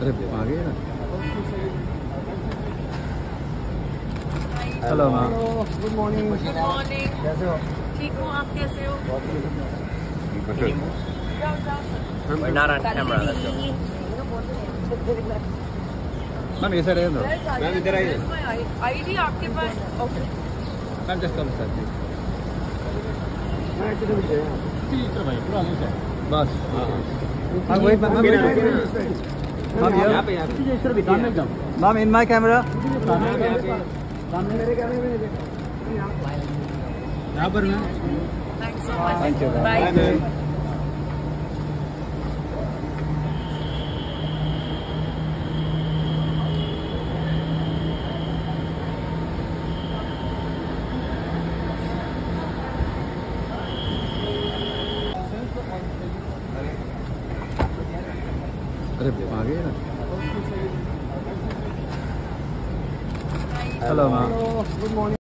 अरे आ गए ना। Hello good morning good morning कैसे हो? ठीक हूँ आप कैसे हो? We're not on camera. Let's go. Ma'am ये साइड मैम इधर आइए। आईडी आपके पास? Okay ma'am just come sir मैं किधर भी गया बस। हाँ वही मैम मैम यहाँ पे यहाँ पे। मैम इन माय कैमरा सामने मेरे कैमरे में देखो। यहाँ पर मैम थैंक्स अरे आ गए ना हेलो मैम गुड मॉर्निंग